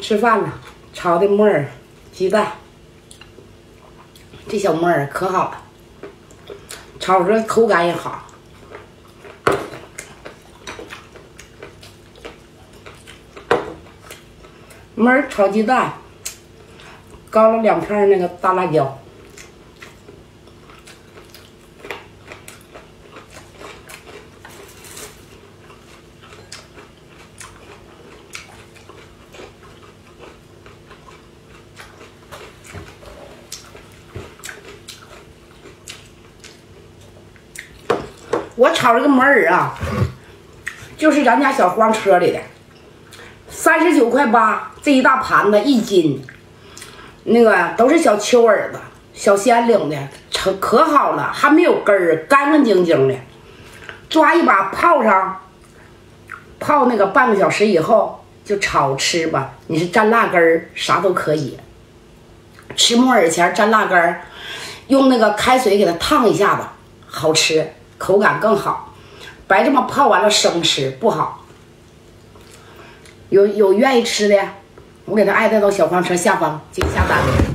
吃饭了，炒的木耳、鸡蛋，这小木耳可好了，炒着口感也好。木耳炒鸡蛋，搞了两片那个大辣椒。我炒这个木耳啊，就是咱家小黄车里的，三十九块八，这一大盘子一斤，那个都是小秋耳子，小鲜领的，成可好了，还没有根儿，干干净净的，抓一把泡上，泡那个半个小时以后就炒吃吧。你是蘸辣根儿，啥都可以。吃木耳前蘸辣根儿，用那个开水给它烫一下子，好吃。口感更好，白这么泡完了生吃不好。有有愿意吃的，我给他艾特到小黄车下方去下单。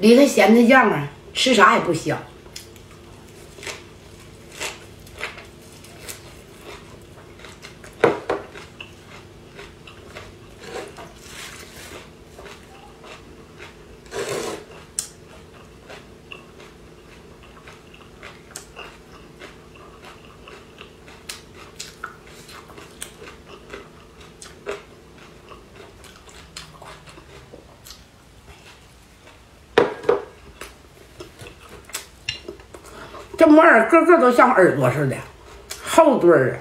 离开咸菜酱啊，吃啥也不香。这木耳个个都像耳朵似的，厚墩儿！